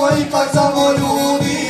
foi pazamorumi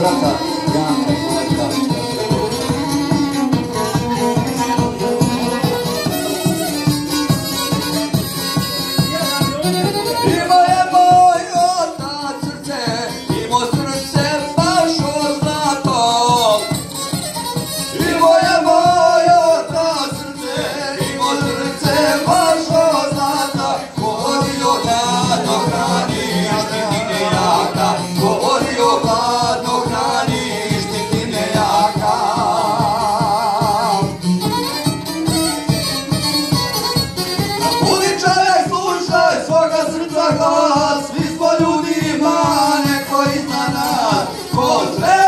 grazie. contra